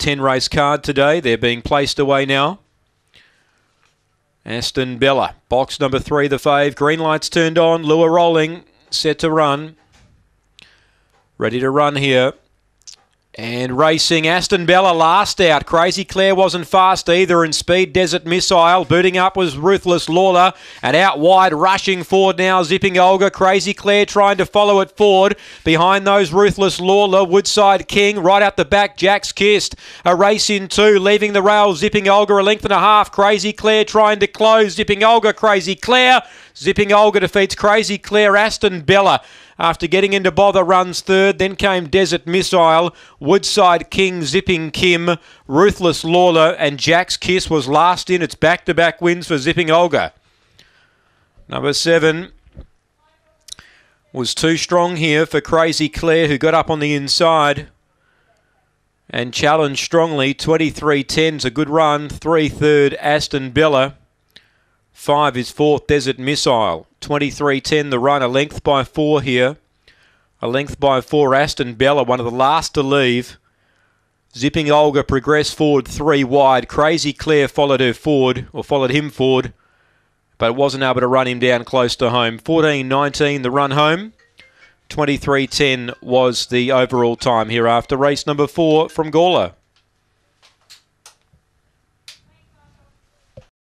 10 race card today. They're being placed away now. Aston Bella, box number three, the fave. Green lights turned on. Lure rolling, set to run. Ready to run here. And racing Aston Bella last out. Crazy Claire wasn't fast either in speed. Desert Missile. Booting up was Ruthless Lawler. And out wide, rushing forward now, zipping Olga. Crazy Claire trying to follow it forward. Behind those, Ruthless Lawler. Woodside King. Right out the back, Jack's Kissed. A race in two. Leaving the rail, zipping Olga a length and a half. Crazy Claire trying to close. Zipping Olga. Crazy Claire. Zipping Olga defeats Crazy Claire. Aston Bella after getting into bother runs third. Then came Desert Missile, Woodside King, Zipping Kim, Ruthless Lawler, and Jack's Kiss was last in. It's back to back wins for Zipping Olga. Number seven was too strong here for Crazy Claire, who got up on the inside and challenged strongly. 23 10's a good run. Three third, Aston Bella. Five is fourth, Desert Missile. 23.10 the run, a length by four here. A length by four, Aston Bella, one of the last to leave. Zipping Olga progressed forward three wide. Crazy Claire followed her forward, or followed him forward, but wasn't able to run him down close to home. 14.19 the run home. 23.10 was the overall time here after race number four from Gawler.